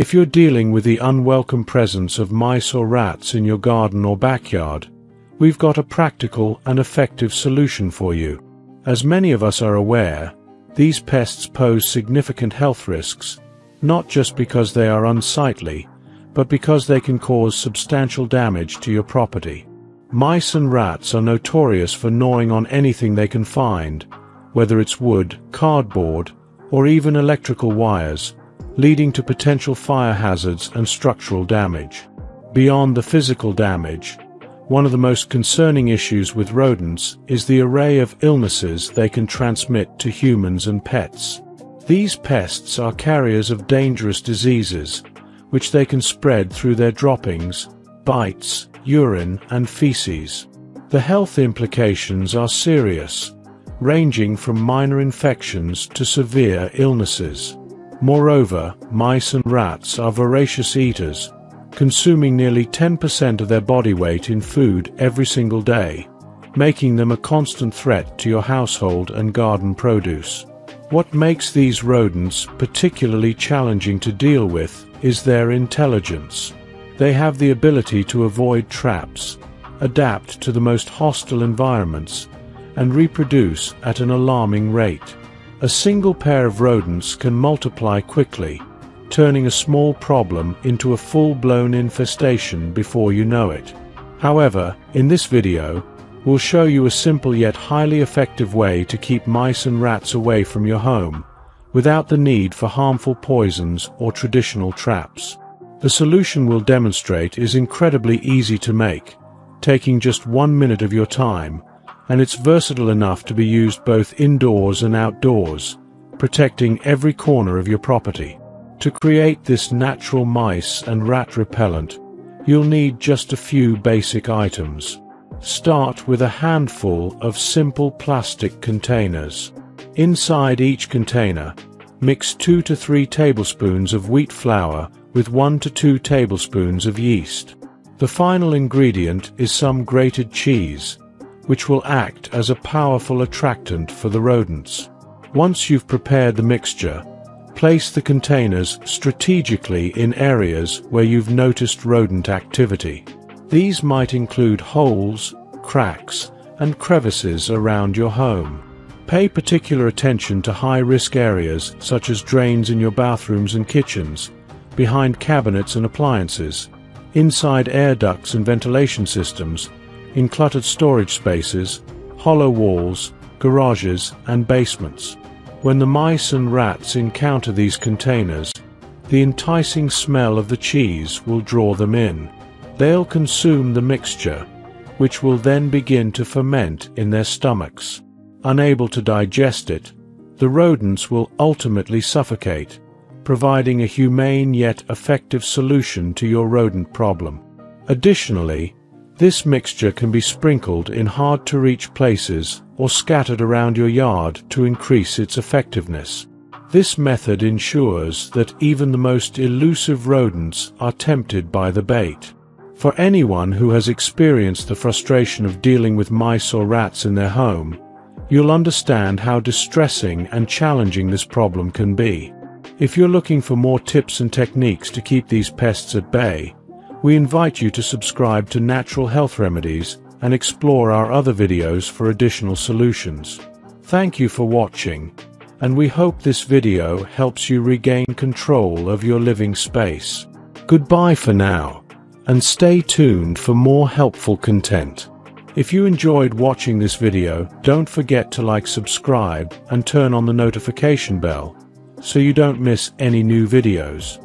If you're dealing with the unwelcome presence of mice or rats in your garden or backyard, we've got a practical and effective solution for you. As many of us are aware, these pests pose significant health risks, not just because they are unsightly, but because they can cause substantial damage to your property. Mice and rats are notorious for gnawing on anything they can find, whether it's wood, cardboard, or even electrical wires, leading to potential fire hazards and structural damage. Beyond the physical damage, one of the most concerning issues with rodents is the array of illnesses they can transmit to humans and pets. These pests are carriers of dangerous diseases, which they can spread through their droppings, bites, urine and feces. The health implications are serious, ranging from minor infections to severe illnesses. Moreover, mice and rats are voracious eaters, consuming nearly 10% of their body weight in food every single day, making them a constant threat to your household and garden produce. What makes these rodents particularly challenging to deal with is their intelligence. They have the ability to avoid traps, adapt to the most hostile environments, and reproduce at an alarming rate. A single pair of rodents can multiply quickly, turning a small problem into a full-blown infestation before you know it. However, in this video, we'll show you a simple yet highly effective way to keep mice and rats away from your home, without the need for harmful poisons or traditional traps. The solution we'll demonstrate is incredibly easy to make, taking just one minute of your time, and it's versatile enough to be used both indoors and outdoors, protecting every corner of your property. To create this natural mice and rat repellent, you'll need just a few basic items. Start with a handful of simple plastic containers. Inside each container, mix 2 to 3 tablespoons of wheat flour with 1 to 2 tablespoons of yeast. The final ingredient is some grated cheese, which will act as a powerful attractant for the rodents. Once you've prepared the mixture, Place the containers strategically in areas where you've noticed rodent activity. These might include holes, cracks, and crevices around your home. Pay particular attention to high-risk areas such as drains in your bathrooms and kitchens, behind cabinets and appliances, inside air ducts and ventilation systems, in cluttered storage spaces, hollow walls, garages, and basements. When the mice and rats encounter these containers, the enticing smell of the cheese will draw them in. They'll consume the mixture, which will then begin to ferment in their stomachs. Unable to digest it, the rodents will ultimately suffocate, providing a humane yet effective solution to your rodent problem. Additionally, this mixture can be sprinkled in hard-to-reach places or scattered around your yard to increase its effectiveness. This method ensures that even the most elusive rodents are tempted by the bait. For anyone who has experienced the frustration of dealing with mice or rats in their home, you'll understand how distressing and challenging this problem can be. If you're looking for more tips and techniques to keep these pests at bay, we invite you to subscribe to Natural Health Remedies and explore our other videos for additional solutions. Thank you for watching, and we hope this video helps you regain control of your living space. Goodbye for now, and stay tuned for more helpful content. If you enjoyed watching this video, don't forget to like subscribe and turn on the notification bell, so you don't miss any new videos.